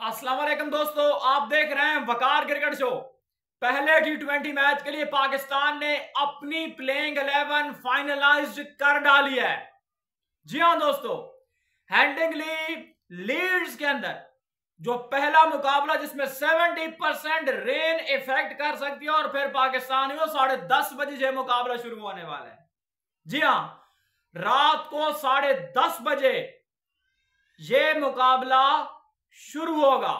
السلام علیکم دوستو، آپ دیکھ رہے ہیں وقار کرکٹ شو۔ پہلے ٹی ٹوینٹی میچ کے لیے پاکستان نے اپنی پلینگ الیون فائنلائز کر ڈالی ہے۔ جی ہاں دوستو ہینڈنگلی لیڈز کے اندر، جو پہلا مقابلہ جس میں سیونٹی پرسنٹ رین ایفیکٹ کر سکتی ہے اور پھر پاکستانیوں ساڑھے دس بجے سے مقابلہ شروع ہونے والا ہے۔ جی ہاں رات کو ساڑھے دس بجے یہ مقابلہ شروع ہوگا۔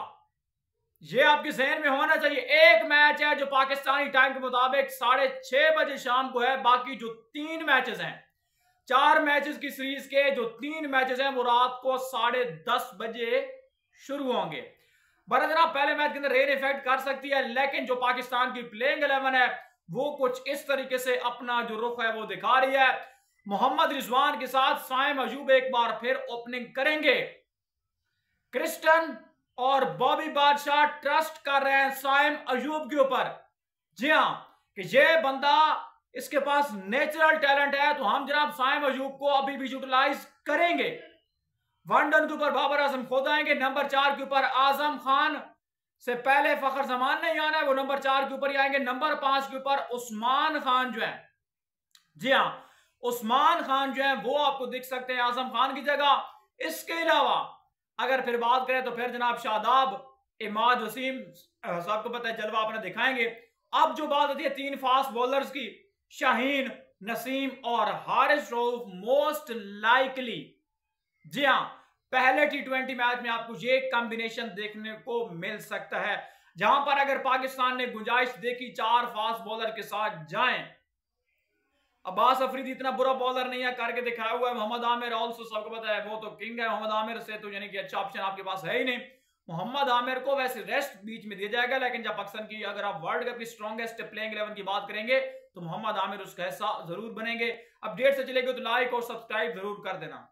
یہ آپ کی ذہن میں ہونا چاہیے، ایک میچ ہے جو پاکستانی ٹائم کے مطابق ساڑھے چھ بجے شام کو ہے، باقی جو تین میچز ہیں، چار میچز کی سیریز کے جو تین میچز ہیں، وہ رات کو ساڑھے دس بجے شروع ہوں گے۔ برا جناب، پہلے میچ کے اندر رین ایفیکٹ کر سکتی ہے، لیکن جو پاکستان کی پلینگ الیون ہے، وہ کچھ اس طریقے سے اپنا جو رخ ہے، وہ دکھا رہی ہے۔ محمد رضوان کے ساتھ سائم عجوب ایک بار پھر اوپننگ کریں گے۔ کرسٹن اور بابی بادشاہ ٹرسٹ کر رہے ہیں سائم ایوب کے اوپر۔ جی ہاں کہ یہ بندہ اس کے پاس نیچرل ٹیلنٹ ہے، تو ہم جناب سائم ایوب کو ابھی بھی یوٹیلائز کریں گے۔ ون ڈن کے اوپر بابر اعظم خود آئیں گے، نمبر چار کے اوپر آزم خان سے پہلے فخر زمان نہیں آنا ہے، وہ نمبر چار کے اوپر ہی آئیں گے۔ نمبر پانچ کے اوپر عثمان خان جو ہے جی ہاں عثمان خان جو ہے وہ آپ کو دیکھ سکتے ہیں آزم خان کی جگہ۔ اس کے علاوہ اگر پھر بات کریں تو پھر جناب شاداب اماد وسیم صاحب کو پتہ ہے، جلوہ اپنے دکھائیں گے۔ اب جو بات ہوتی ہے تین فاسٹ بولرز کی، شاہین، نسیم اور حارث روف موسٹ لائکلی جی ہاں پہلے ٹی ٹوینٹی میچ میں آپ کو یہ کمبینیشن دیکھنے کو مل سکتا ہے۔ جہاں پر اگر پاکستان نے گنجائش دیکھی، چار فاسٹ بولر کے ساتھ جائیں۔ عباس افریدی اتنا برا بولر نہیں ہے، کر کے دکھایا ہوا ہے۔ محمد عامر آلسو سب کو پتا ہے، وہ تو کنگ ہے۔ محمد عامر سے تو یعنی کہ اچھا آپشن آپ کے پاس ہے ہی نہیں۔ محمد عامر کو ویسے ریسٹ بیچ میں دیا جائے گا، لیکن جب پاکستان کی اگر آپ ورلڈ کپ کی سٹرونگیسٹ پلینگ الیون کی بات کریں گے، تو محمد عامر اس کا حصہ ضرور بنیں گے۔ اپ ڈیٹ سے چلے گے تو لائک اور سبسکرائب ضرور کر دینا۔